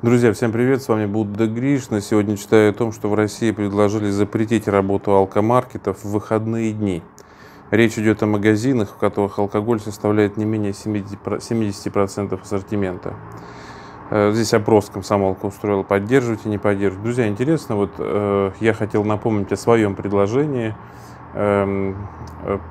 Друзья, всем привет, с вами Будда Гришна. Сегодня читаю о том, что в России предложили запретить работу алкомаркетов в выходные дни. Речь идет о магазинах, в которых алкоголь составляет не менее 70% ассортимента. Э, здесь опрос комсомолка устроил, поддерживаете, не поддерживаете. Друзья, интересно, вот э, я хотел напомнить о своем предложении э,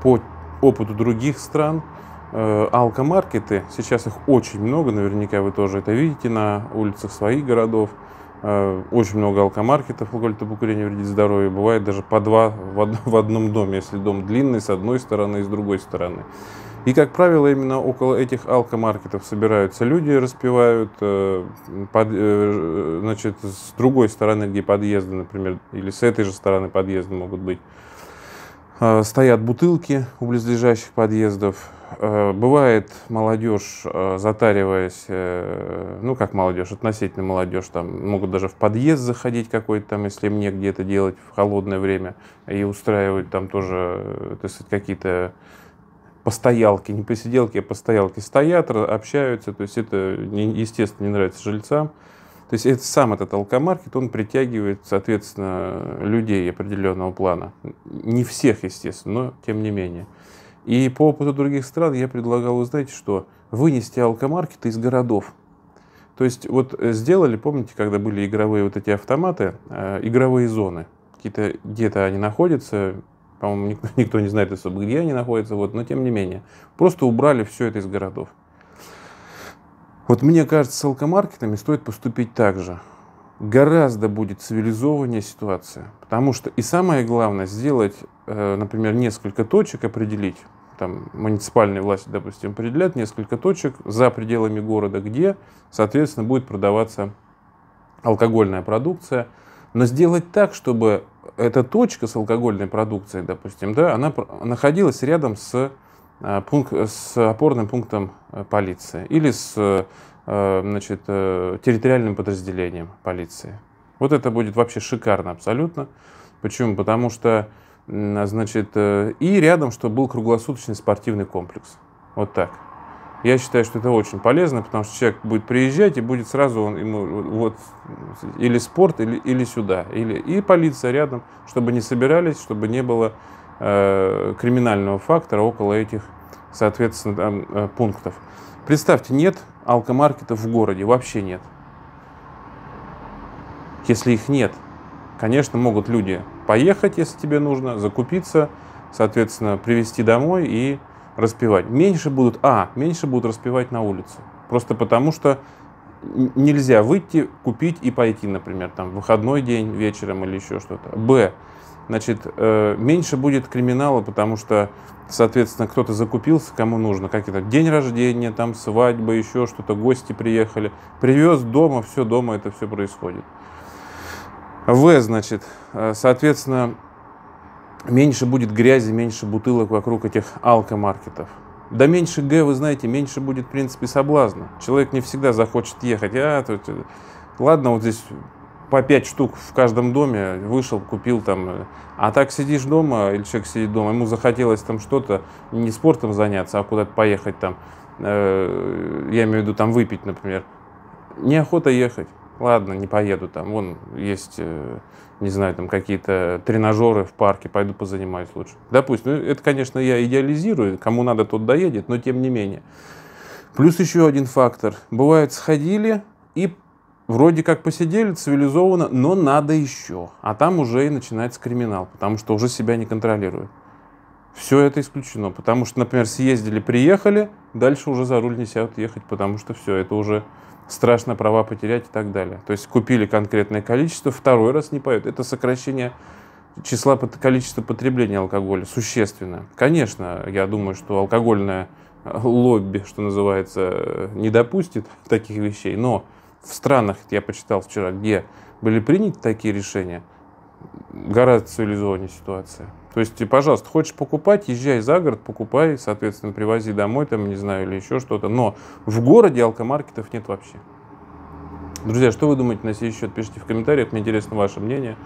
по опыту других стран – алкомаркеты, сейчас их очень много, наверняка вы тоже это видите на улицах своих городов. Э, очень много алкомаркетов, алкоголь табакурение вредит здоровью. Бывает даже по два в одном доме, если дом длинный, с одной стороны и с другой стороны. И, как правило, именно около этих алкомаркетов собираются люди, распивают. Э, под, значит, с другой стороны, где подъезды, например, или с этой же стороны подъезда могут быть, стоят бутылки у близлежащих подъездов. Э, бывает молодежь, э, затариваясь, э, ну как молодежь, относительно молодежь, там могут даже в подъезд заходить какой-то там, если мне где-то делать в холодное время, и устраивать там тоже, так сказать, какие-то постоялки, не посиделки, а постоялки стоят, общаются, то есть это, естественно, не нравится жильцам. То есть это, сам этот алкомаркет, он притягивает, соответственно, людей определенного плана. Не всех, естественно, но тем не менее. И по опыту других стран я предлагал, вы знаете что, вынести алкомаркеты из городов. То есть вот сделали, помните, когда были игровые вот эти автоматы, э, игровые зоны. Какие-то где-то они находятся, по-моему, никто, никто не знает особо, где они находятся, вот, но тем не менее. Просто убрали все это из городов. Вот мне кажется, с алкомаркетами стоит поступить так же. Гораздо будет цивилизованнее ситуация. Потому что и самое главное, сделать, э, например, несколько точек, определить, там, муниципальные власти, допустим, определяют несколько точек за пределами города, где, соответственно, будет продаваться алкогольная продукция, но сделать так, чтобы эта точка с алкогольной продукцией, допустим, да, она находилась рядом с, пункт, с опорным пунктом э, полиции или с э, значит, территориальным подразделением полиции. Вот это будет вообще шикарно абсолютно. Почему? Потому что Значит, э, и рядом, чтобы был круглосуточный спортивный комплекс. Вот так. Я считаю, что это очень полезно, потому что человек будет приезжать и будет сразу он ему вот или спорт, или, или сюда, или и полиция рядом, чтобы не собирались, чтобы не было э, криминального фактора около этих, соответственно, там, э, пунктов. Представьте, нет алкомаркетов в городе, вообще нет. Если их нет, конечно, могут люди поехать, если тебе нужно, закупиться, соответственно, привезти домой и распивать. Меньше будут, а, меньше будут распивать на улице. Просто потому что нельзя выйти, купить и пойти, например, там, в выходной день вечером или еще что-то. Б, значит, э, меньше будет криминала, потому что, соответственно, кто-то закупился, кому нужно, как это, день рождения, там, свадьба, еще что-то, гости приехали, привез дома, все дома это все происходит. В, значит, э, соответственно, меньше будет грязи, меньше бутылок вокруг этих алкомаркетов. Да меньше Г, вы знаете, меньше будет, в принципе, соблазна. Человек не всегда захочет ехать. А, тут, э, ладно, вот здесь по пять штук в каждом доме вышел, купил там. Э, а так сидишь дома, или человек сидит дома, ему захотелось там что-то, не спортом заняться, а куда-то поехать там. Я имею в виду там выпить, например. Неохота ехать ладно, не поеду там, вон есть, э, не знаю, там какие-то тренажеры в парке, пойду позанимаюсь лучше. Допустим, ну, это, конечно, я идеализирую, кому надо, тот доедет, но тем не менее. Плюс еще один фактор. Бывает, сходили и вроде как посидели цивилизованно, но надо еще. А там уже и начинается криминал, потому что уже себя не контролируют. Все это исключено, потому что, например, съездили, приехали, дальше уже за руль не сядут ехать, потому что все, это уже страшно права потерять и так далее. То есть купили конкретное количество, второй раз не поют. Это сокращение числа количества потребления алкоголя существенно. Конечно, я думаю, что алкогольное э, лобби, что называется, не допустит таких вещей, но в странах, я почитал вчера, где были приняты такие решения, гораздо цивилизованнее ситуация. То есть, пожалуйста, хочешь покупать, езжай за город, покупай, соответственно, привози домой, там, не знаю, или еще что-то. Но в городе алкомаркетов нет вообще. Друзья, что вы думаете на сей счет? Пишите в комментариях, мне интересно ваше мнение.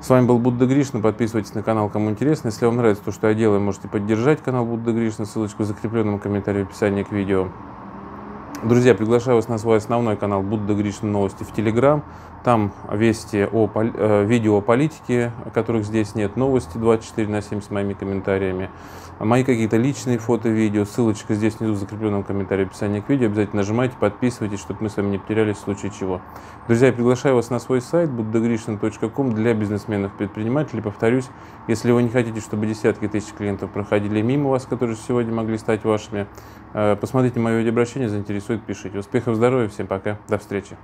С вами был Будда Гришна, подписывайтесь на канал, кому интересно. Если вам нравится то, что я делаю, можете поддержать канал Будда Гришна, ссылочку в закрепленном комментарии в описании к видео. Друзья, приглашаю вас на свой основной канал Будда Гришин Новости в Телеграм. Там вести о э, видео о политике, которых здесь нет, новости 24 на 7 с моими комментариями, мои какие-то личные фото, видео, ссылочка здесь внизу в закрепленном комментарии описания к видео. Обязательно нажимайте, подписывайтесь, чтобы мы с вами не потерялись в случае чего. Друзья, я приглашаю вас на свой сайт buddhagrishna.com для бизнесменов-предпринимателей. Повторюсь, если вы не хотите, чтобы десятки тысяч клиентов проходили мимо вас, которые сегодня могли стать вашими, э, посмотрите мое видеообращение, заинтересует, пишите. Успехов, здоровья, всем пока, до встречи.